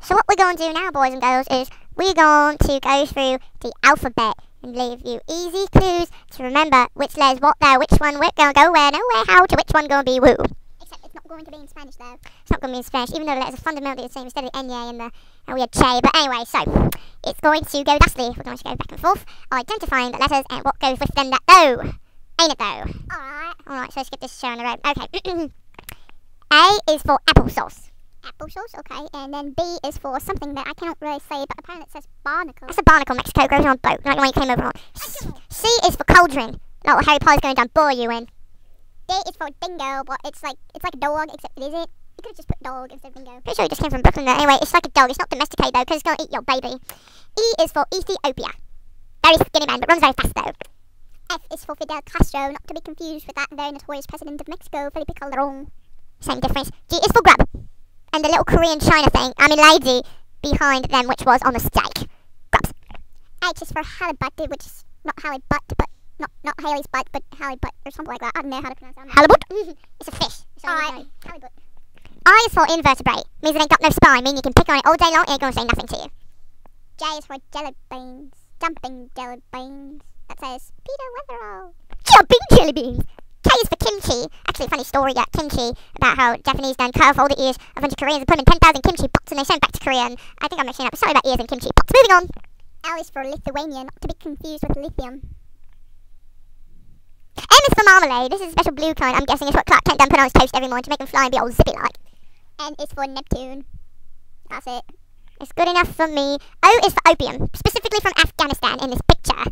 So what we're going to do now, boys and girls, is we're going to go through the alphabet and leave you easy clues to remember which letters what there, which one we're going to go where, nowhere, how, to which one going to be woo. Except it's not going to be in Spanish though. It's not going to be in Spanish, even though the letters are fundamentally the same instead of N-Y and the and we had Che. But anyway, so it's going to go thusly. We're going to go back and forth, identifying the letters and what goes with them that though. Ain't it though? Alright. Alright, so let's get this show on the road. Okay. A is for applesauce. Applesauce, okay. And then B is for something that I cannot really say, but apparently it says barnacle. That's a barnacle, Mexico. Grows on a boat, like the one you came over on. C is for cauldron. Like what Harry Potter's going to bore you in. D is for dingo, but it's like it's like a dog, except it isn't. You could have just put dog instead of dingo. Pretty sure he just came from Brooklyn though. Anyway, it's like a dog. It's not domesticated though, because it's going to eat your baby. E is for Ethiopia. Very skinny man, but runs very fast though. F is for Fidel Castro, not to be confused with that very notorious president of Mexico, Felipe Calderon. Same difference. G is for grub. And the little Korean China thing, I mean lady, behind them, which was on the steak. Grubs. H is for halibut, which is not halibut, but not not Haley's butt, but halibut or something like that. I don't know how to pronounce that. Halibut. it's a fish. It's Alright, halibut. I is for invertebrate. Means it ain't got no spine. Meaning you can pick on it all day long and it ain't going to say nothing to you. J is for jelly beans, jumping jelly beans. That says Peter Weatherall. Jumping jelly beans. Is for kimchi. Actually, funny story at kimchi about how Japanese done cut off all the ears of a bunch of Koreans and put them in 10,000 kimchi pots and they sent back to Korea. And I think I'm mixing up. Sorry about ears and kimchi pots. Moving on. L is for Lithuania, not to be confused with lithium. M is for marmalade. This is a special blue kind. I'm guessing it's what Clark Kent done put on his toast every morning to make them fly and be all zippy like. N is for Neptune. That's it. It's good enough for me. O is for opium, specifically from Afghanistan in this picture.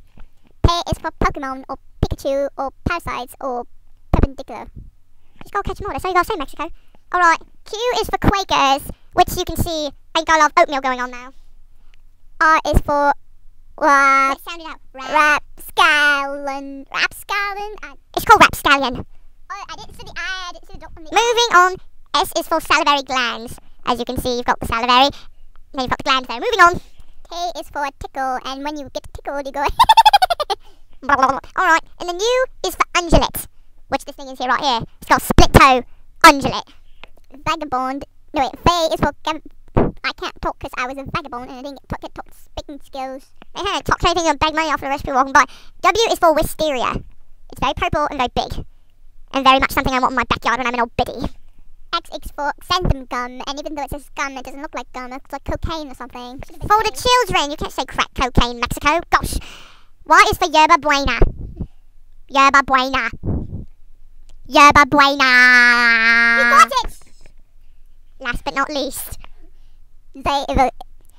P is for Pokemon or Pikachu or parasites or perpendicular. Just gotta catch them all. That's all you gotta say, Mexico. Alright. Q is for Quakers, which you can see ain't got a lot of oatmeal going on now. R is for uh, Let's sound it out. rapscallion. Rapscallion? I, It's called rapscallion. oh, I didn't see the I, I didn't see the dot on the Moving on. S is for salivary glands. As you can see, you've got the salivary. Then you've got the glands there. Moving on. T is for tickle, and when you get tickled, you go. Alright. And the U is for undulate, which this thing is here right here. It's got split toe undulate. vagabond. No wait, V is for. I can't talk because I was a vagabond and I didn't get, get taught speaking skills. They haven't talked anything and beg money off the rest of people walking by. W is for wisteria. It's very purple and very big. And very much something I want in my backyard when I'm an old biddy. X is for xanthan gum, and even though it says gum, it doesn't look like gum. It looks like cocaine or something. For the children, you can't say crack cocaine, Mexico. Gosh. Y is for yerba buena. Yerba buena. Yerba buena. You got it! Last but not least, Z is for,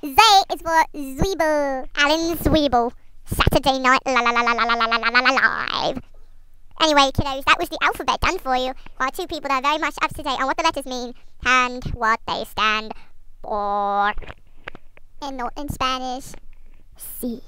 Z is for Zweeble. Alan Zweeble. Saturday night la la la la la la la la la la live. Anyway, kiddos, that was the alphabet done for you by two people that are very much up to date on what the letters mean and what they stand for. In, in Spanish. See.